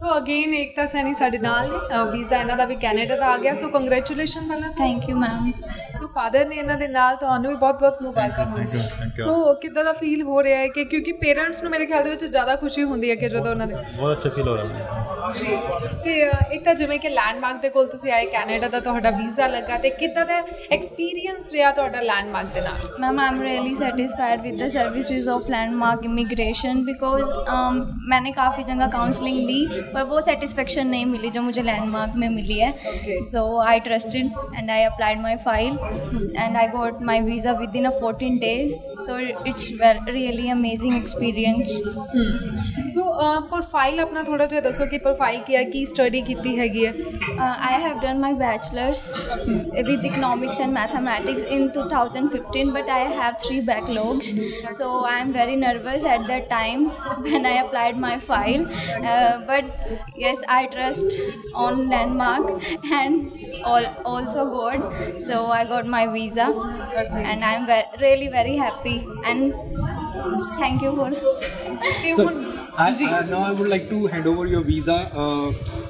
ਸੋ again ਏਕਤਾ ਸੈਣੀ ਸਾਡੇ ਨਾਲ visa ਇਹਨਾਂ ਦਾ ਵੀ ਕੈਨੇਡਾ ਦਾ ਆ ਗਿਆ। ਸੋ ਕੰਗ੍ਰੈਚੁਲੇਸ਼ਨ ਪਹਿਲਾਂ thank you ma'am so father ਨੇ ਇਹਨਾਂ ਦੇ ਨਾਲ ਤੁਹਾਨੂੰ ਵੀ ਬਹੁਤ-ਬਹੁਤ ਮੁਬਾਰਕਾਂ ਹੋਣ ਸੋ ਕਿੱਦਾਂ ਦਾ ਫੀਲ ਹੋ ਰਿਹਾ ਹੈ ਕਿ ਕਿਉਂਕਿ ਪੇਰੈਂਟਸ ਨੂੰ ਮੇਰੇ ਖਿਆਲ ਦੇ ਵਿੱਚ ਜ਼ਿਆਦਾ ਖੁਸ਼ੀ ਹੁੰਦੀ ਹੈ ਕਿ ਜਦੋਂ ਉਹਨਾਂ ਦੇ ਬਹੁਤ ਅੱਛਾ ਫੀਲ ਹੋ ਰਿਹਾ ਮੈਨੂੰ। ਜੀ ਤੇ ਅ, ਇੱਕ ਤਾਂ ਜਿਵੇਂ ਕਿ ਲੈਂਡਮਾਰਕ ਦੇ ਕੋਲ ਤੁਸੀਂ ਆਏ ਕੈਨੇਡਾ ਦਾ ਤੁਹਾਡਾ ਵੀਜ਼ਾ ਲੱਗਾ ਤੇ ਕਿੱਦਾਂ ਦਾ ਐਕਸਪੀਰੀਅੰਸ ਰਿਹਾ ਤੁਹਾਡਾ ਲੈਂਡਮਾਰਕ ਦੇ ਨਾਲ ma'am I am really satisfied with the services of Landmark immigration because मैंने काफ़ी जगह काउंसलिंग ली पर वो सेटिस्फेक्शन नहीं मिली जो मुझे लैंडमार्क में मिली है Okay. So I trusted and I applied my file and I got my visa within a fourteen days so it's really amazing experience so profile ਆਪਣਾ ਥੋੜਾ ਜਿਹਾ ਦੱਸੋ ਕਿ फाई किया कि स्टडी कितनी हैगी है? I have done my bachelors with economics and mathematics in 2015 but I have three backlogs so I am very nervous at that time when I applied my file but yes I trust on Landmark and also God so I got my visa and I am really very happy and thank you for I, I, now I would like to hand over your visa, uh,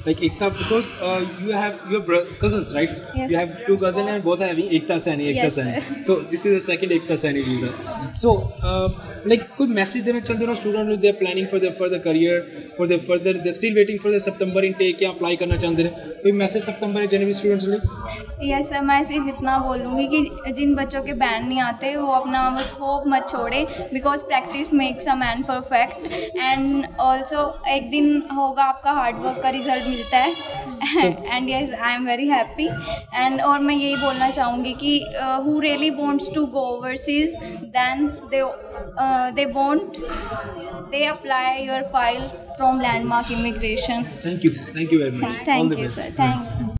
like Ekta, because uh, you have your bro- cousins, right? Yes. You have two cousins and both are having Ekta Sani, Ekta Yes, Sani. sir. So this is the second Ekta Sani visa. So, uh, like, could message them चाहते हो student who they are planning for their further career, for their further, they're still waiting for the September intake या apply करना चाहते हैं कोई message September जनवरी students लिए? Yes मैं सिर्फ़ इतना बोलूँगी कि जिन बच्चों के बैंड नहीं आते वो अपना बस होप मत छोड़े because practice makes a man perfect and also एक दिन होगा आपका हार्डवर्क का रिज़ल्ट मिलता है. And yes I am very happy and और मैं यही बोलना चाहूँगी कि who really wants to go overseas then they they want they apply your file from landmark immigration Thank you, thank you very much. All thank the you best. sir thank you